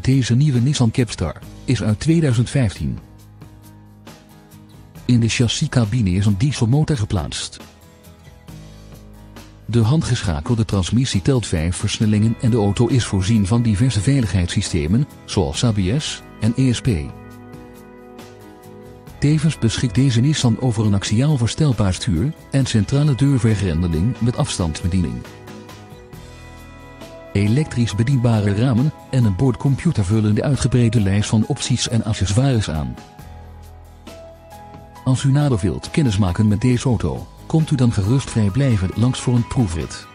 Deze nieuwe Nissan Capstar is uit 2015. In de chassiscabine is een dieselmotor geplaatst. De handgeschakelde transmissie telt 5 versnellingen en de auto is voorzien van diverse veiligheidssystemen, zoals ABS en ESP. Tevens beschikt deze Nissan over een axiaal verstelbaar stuur en centrale deurvergrendeling met afstandsbediening. Elektrisch bedienbare ramen en een boordcomputer vullen de uitgebreide lijst van opties en accessoires aan. Als u nader wilt kennismaken met deze auto, komt u dan gerust vrijblijvend langs voor een proefrit.